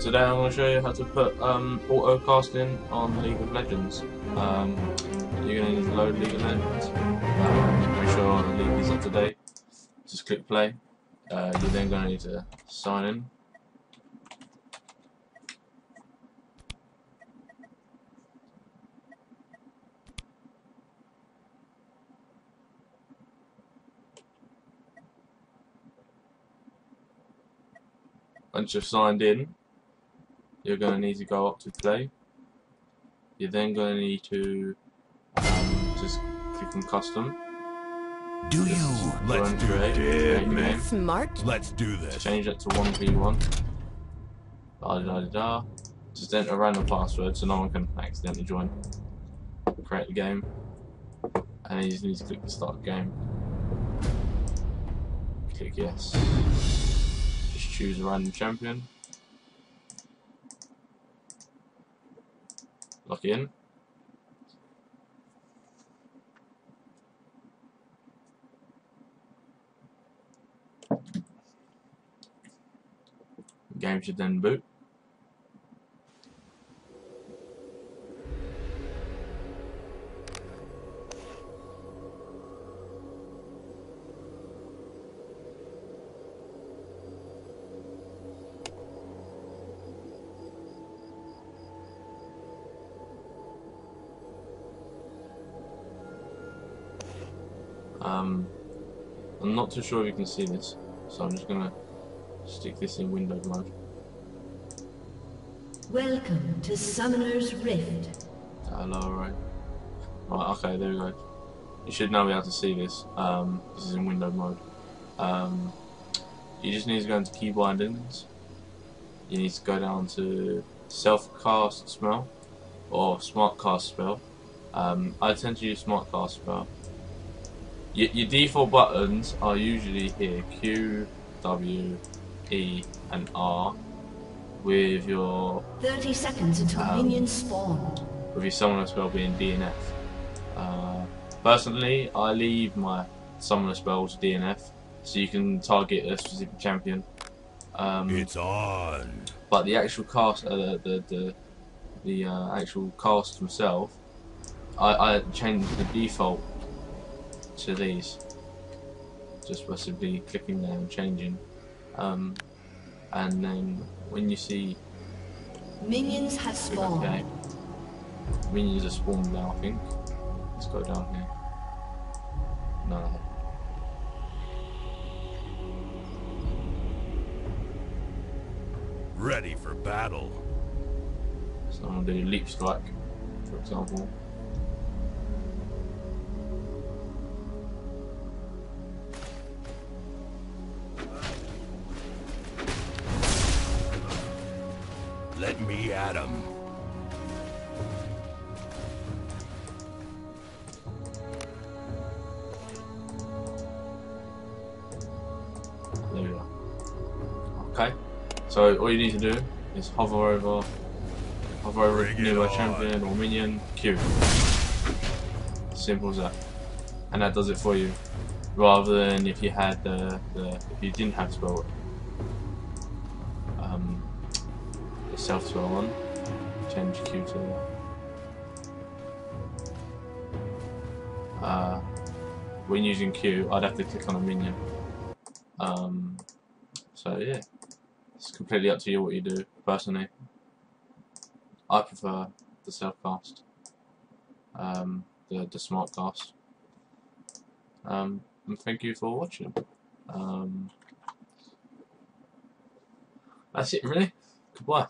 today I'm going to show you how to put um, auto casting on League of Legends. Um, you're going to need to load League of Legends. Um, make sure the league is up to date. Just click play. Uh, you're then going to need to sign in. Once you've signed in, you're going to need to go up to play. You're then going to need to um, just click on custom. Do you? Let's do create, it, man. Smart. Let's do this. Change it to 1v1. Da da da da. Just enter a random password so no one can accidentally join. Create the game. And then you just need to click the start game. Click yes. Just choose a random champion. Lock in. Game should then boot. Um, I'm not too sure if you can see this, so I'm just gonna stick this in window mode. Welcome to Summoner's Rift. Hello, right. Right, okay, there we go. You should now be able to see this. Um, this is in window mode. Um, you just need to go into key bindings. You need to go down to self cast spell or smart cast spell. Um, I tend to use smart cast spell. Your, your default buttons are usually here Q, W, E, and R with your 30 seconds until Um, minions spawn. with your summoner spell being DNF. Uh, personally, I leave my summoner spells DNF so you can target a specific champion. Um, It's on. but the actual cast, uh, the the the, the uh, actual cast himself, I, I changed the default to these, just by simply clicking there and changing. Um, and then when you see Minions have spawned. OK. Minions are spawned now, I think. Let's go down here. No. Ready for battle. So I'm gonna do leap strike, for example. Let me. There we go. Okay. So all you need to do is hover over, hover over Bring it near a on. champion or minion, Q. Simple as that. And that does it for you. Rather than if you had the, the if you didn't have spell self spell on, change Q to uh, when using Q, I'd have to click on a minion. Um, so yeah, it's completely up to you what you do. Personally, I prefer the self cast, um, the the smart cast. Um, and thank you for watching. Um, that's it, really. Goodbye.